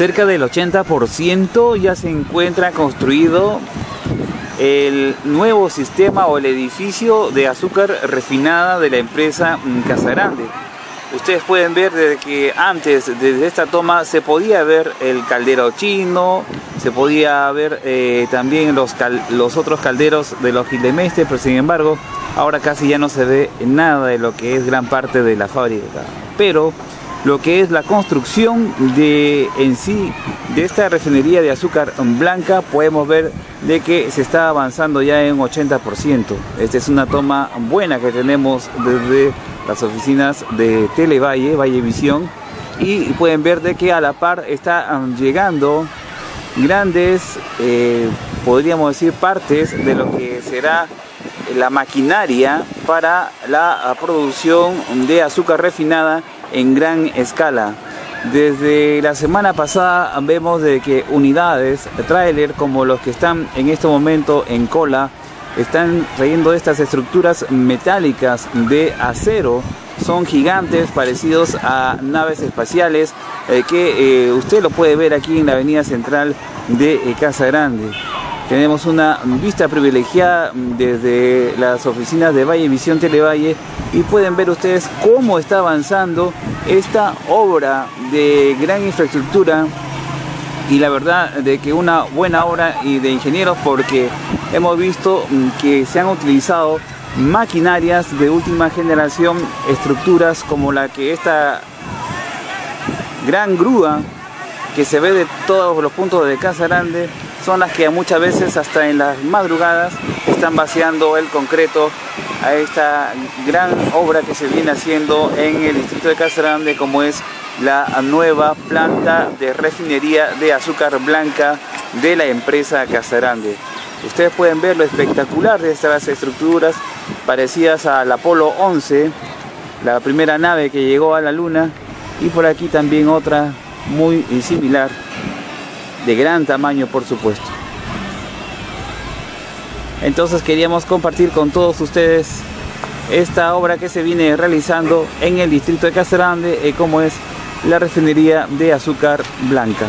cerca del 80% ya se encuentra construido el nuevo sistema o el edificio de azúcar refinada de la empresa Casagrande. Ustedes pueden ver desde que antes, desde esta toma, se podía ver el caldero chino, se podía ver eh, también los, los otros calderos de los Gildemeste, pero sin embargo, ahora casi ya no se ve nada de lo que es gran parte de la fábrica. Pero lo que es la construcción de en sí de esta refinería de azúcar blanca podemos ver de que se está avanzando ya en un 80%. Esta es una toma buena que tenemos desde las oficinas de Televalle, Valle Visión y pueden ver de que a la par están llegando grandes, eh, podríamos decir, partes de lo que será la maquinaria para la producción de azúcar refinada en gran escala. Desde la semana pasada vemos de que unidades, tráiler como los que están en este momento en cola, están trayendo estas estructuras metálicas de acero. Son gigantes parecidos a naves espaciales eh, que eh, usted lo puede ver aquí en la avenida central de eh, Casa Grande. Tenemos una vista privilegiada desde las oficinas de Valle Visión Televalle y pueden ver ustedes cómo está avanzando esta obra de gran infraestructura y la verdad de que una buena obra y de ingenieros porque hemos visto que se han utilizado maquinarias de última generación, estructuras como la que esta gran grúa que se ve de todos los puntos de Casa Grande son las que muchas veces hasta en las madrugadas están vaciando el concreto a esta gran obra que se viene haciendo en el distrito de Grande como es la nueva planta de refinería de azúcar blanca de la empresa Grande. Ustedes pueden ver lo espectacular de estas estructuras parecidas al Apolo 11, la primera nave que llegó a la luna y por aquí también otra muy similar de gran tamaño por supuesto. Entonces queríamos compartir con todos ustedes esta obra que se viene realizando en el distrito de Castellande, eh, como es la refinería de azúcar blanca.